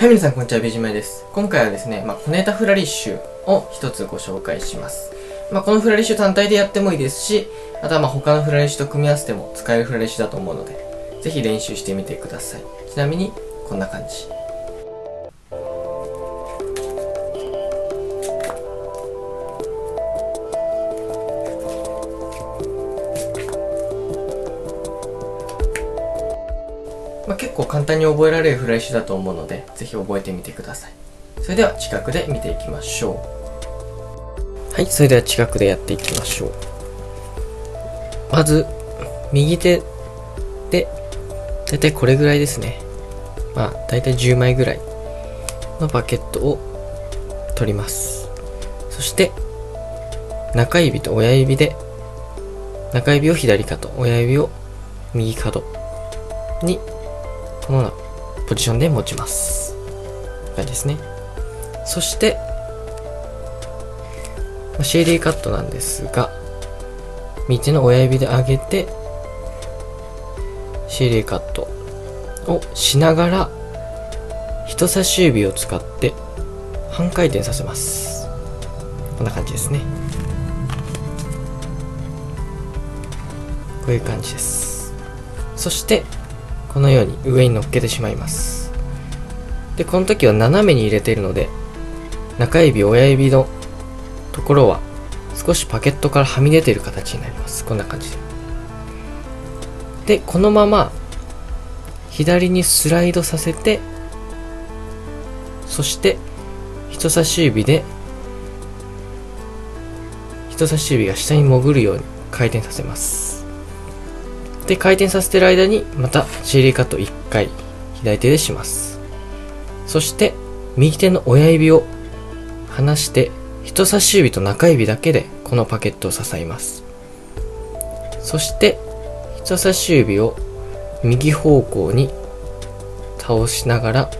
はい、皆さん、こんにちは、ビジマイです。今回はですね、まあ、小ネタフラリッシュを一つご紹介します。まあ、このフラリッシュ単体でやってもいいですし、あとはまあ他のフラリッシュと組み合わせても使えるフラリッシュだと思うので、ぜひ練習してみてください。ちなみに、こんな感じ。まあ、結構簡単に覚えられるフライシュだと思うので、ぜひ覚えてみてください。それでは近くで見ていきましょう。はい、それでは近くでやっていきましょう。まず、右手で、だいたいこれぐらいですね。まあ、だいたい10枚ぐらいのバケットを取ります。そして、中指と親指で、中指を左肩、親指を右角にこのポジションで持ちます。これですね。そして、シェーリーカットなんですが、右手の親指で上げて、シェーリーカットをしながら、人差し指を使って半回転させます。こんな感じですね。こういう感じです。そして、このように上に乗っけてしまいます。で、この時は斜めに入れているので、中指、親指のところは少しパケットからはみ出ている形になります。こんな感じで。で、このまま左にスライドさせて、そして人差し指で人差し指が下に潜るように回転させます。で、回転させてる間に、また、シーリーカット1回、左手でします。そして、右手の親指を離して、人差し指と中指だけで、このパケットを支えます。そして、人差し指を右方向に倒しながら、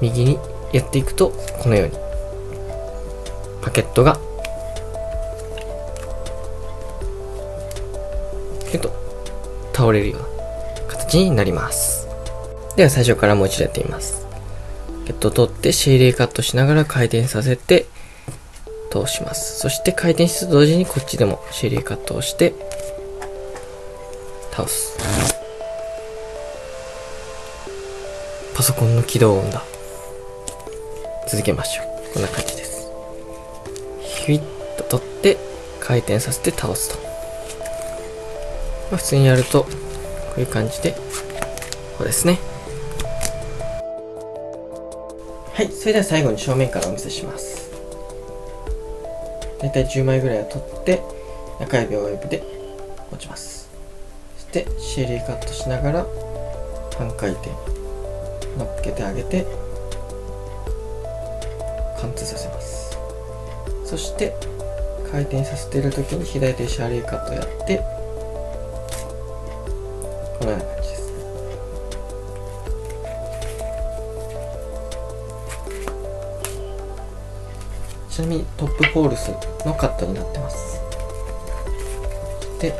右にやっていくと、このように、パケットが、倒れるような形になります。では最初からもう一度やってみます。ゲットを取ってシェーリーカットしながら回転させて通します。そして回転しと同時にこっちでもシェーリーカットをして倒す。パソコンの起動音だ。続けましょう。こんな感じです。ヒュイッと取って回転させて倒すと。普通にやると、こういう感じで、こうですね。はい、それでは最後に正面からお見せします。だいたい10枚ぐらいを取って、中指を親指で持ちます。そして、シェリーカットしながら、半回転、乗っけてあげて、貫通させます。そして、回転させている時に左手シャーリーカットやって、このような感じです。ちなみにトップ false のカットになってます。で、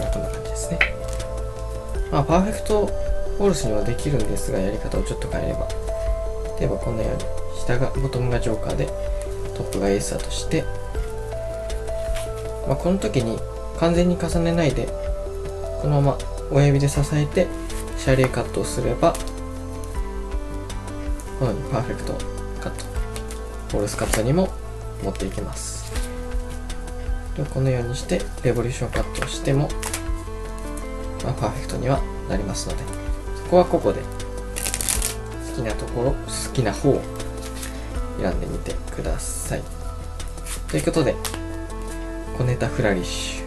まあこんな感じですね。まあ、パーフェクト false にはできるんですが、やり方をちょっと変えれば。例えばこのように、下が、ボトムがジョーカーで、トップがエースだとして、まあ、この時に完全に重ねないでこのまま親指で支えてCharlier cut をすればこのように perfect cut false cut にも持っていけます。でこのようにして revolution cut をしても、まあ、パーフェクトにはなりますのでそこはここで好きなところ好きな方を選んでみてください。ということで小ネタフラリッシュ。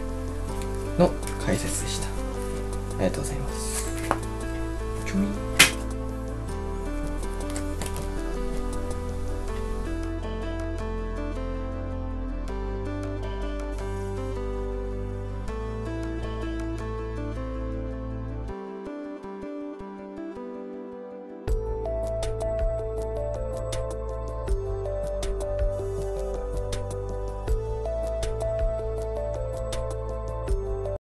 の解説でした。ありがとうございます。ちょみ